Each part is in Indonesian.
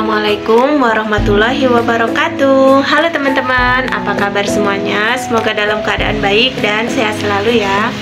Assalamualaikum warahmatullahi wabarakatuh. Halo teman-teman, apa kabar semuanya? Semoga dalam keadaan baik dan sehat selalu ya.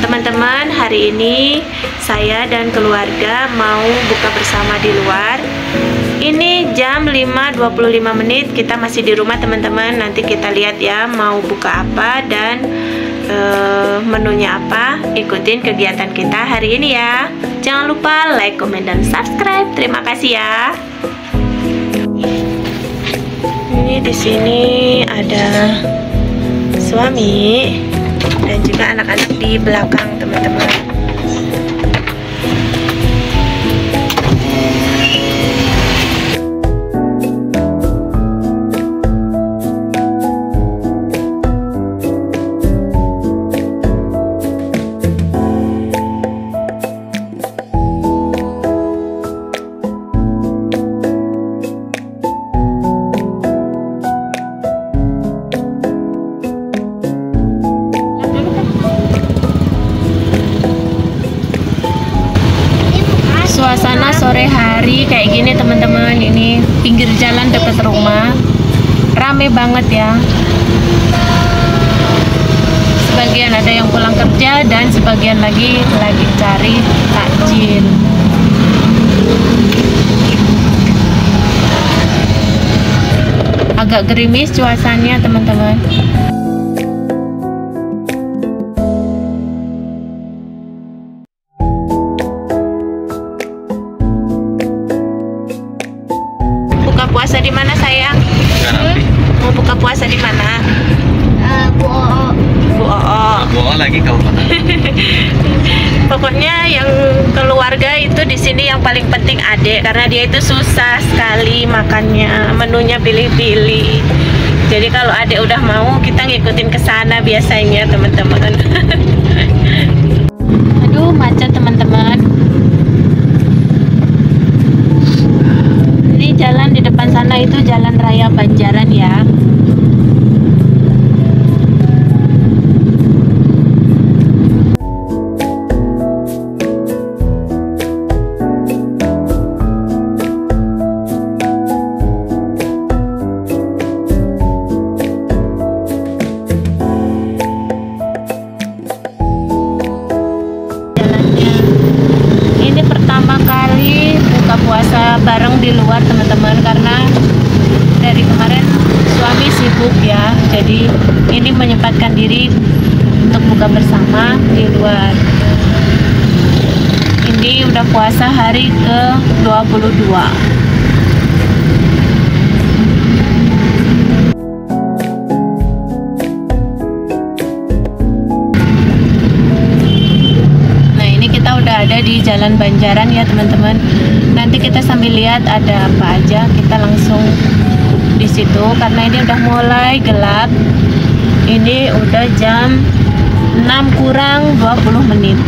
Teman-teman, hari ini saya dan keluarga mau buka bersama di luar. Ini jam 5.25 menit, kita masih di rumah teman-teman. Nanti kita lihat ya mau buka apa dan uh, menunya apa. Ikutin kegiatan kita hari ini ya. Jangan lupa like comment dan subscribe. Terima kasih ya ini di sini ada suami dan juga anak-anak di belakang teman-teman pinggir jalan dekat rumah. Rame banget ya. Sebagian ada yang pulang kerja dan sebagian lagi lagi cari takjil. Agak gerimis cuacanya teman-teman Pokoknya yang keluarga itu di sini yang paling penting adik karena dia itu susah sekali makannya, menunya pilih-pilih. Jadi kalau adik udah mau kita ngikutin ke sana biasanya teman-teman. ini menyempatkan diri untuk buka bersama di luar ini udah puasa hari ke 22 udah ada di Jalan Banjaran ya teman-teman. Nanti kita sambil lihat ada apa aja, kita langsung di situ karena ini udah mulai gelap. Ini udah jam 6 kurang 20 menit.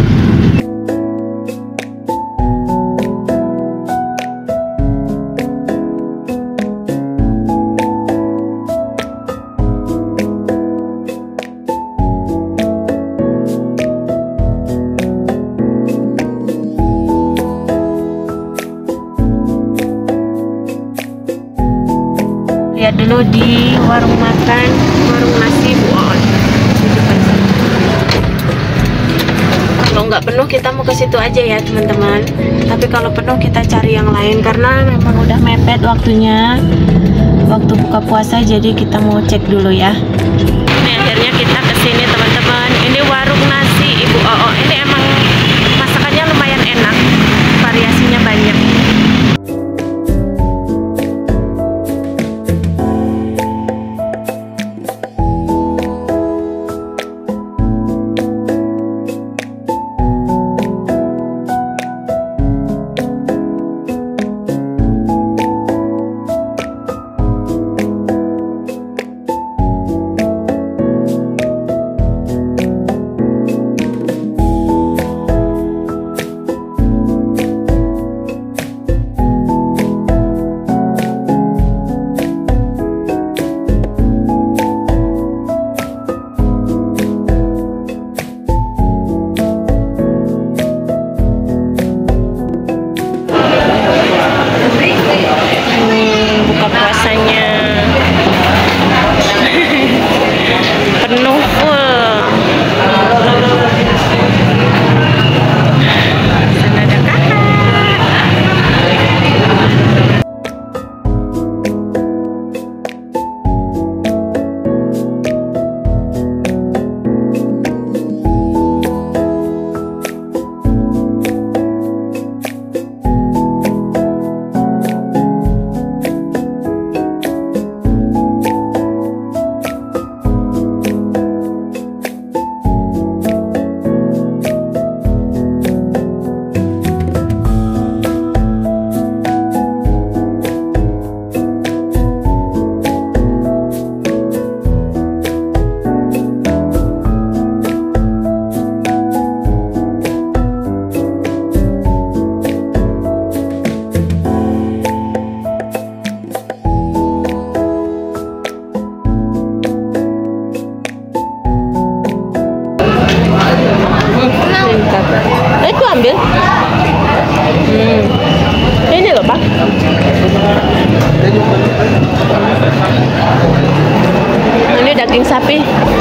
Dulu di warung makan warung nasi. Buon kalau nggak penuh kita mau ke situ aja ya teman-teman. Tapi kalau penuh kita cari yang lain karena memang udah mepet waktunya waktu buka puasa jadi kita mau cek dulu ya. Ini akhirnya kita ke sini teman-teman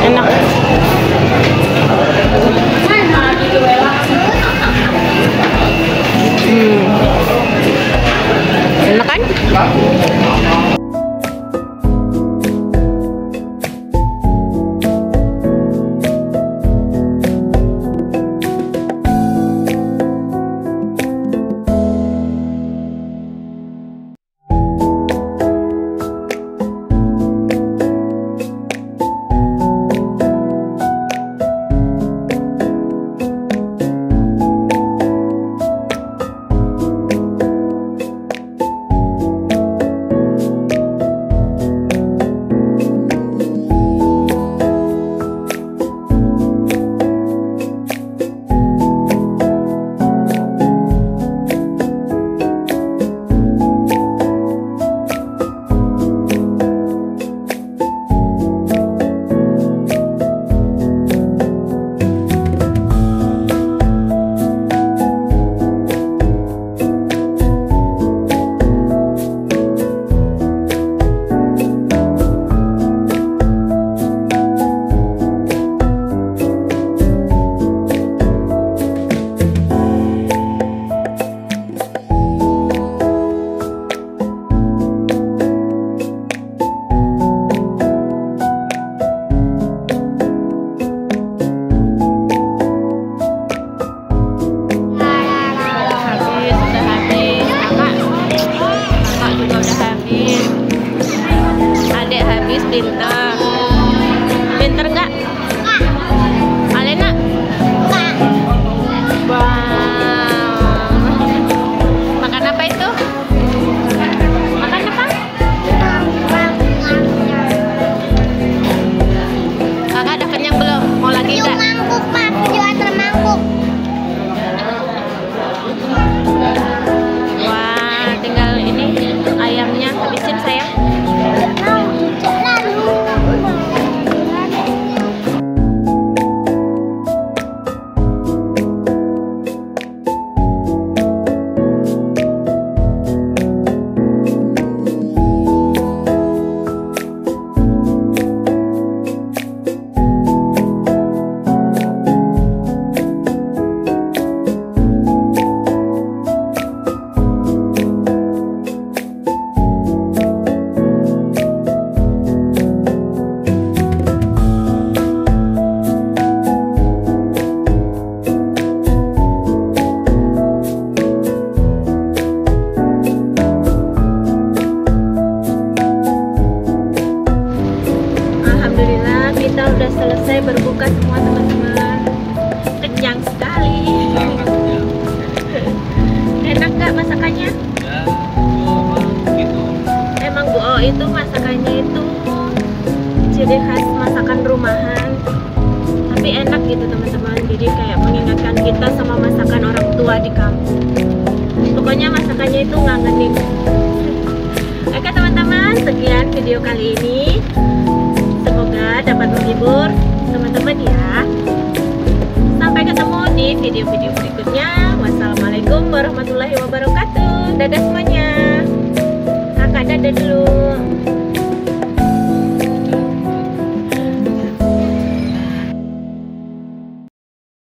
enak hmm. enak kan selesai berbuka semua teman-teman. Kenyang sekali. sangat Enak nggak masakannya? ya oh, gitu Emang Bu O itu masakannya itu ciri khas masakan rumahan. Tapi enak gitu teman-teman. Jadi kayak mengingatkan kita sama masakan orang tua di kampung. Pokoknya masakannya itu ngangenin. Oke teman-teman, sekian video kali ini. Semoga dapat menghibur teman-teman ya. Sampai ketemu di video-video berikutnya. Wassalamualaikum warahmatullahi wabarakatuh. Dadah semuanya. Kakak dadah dulu.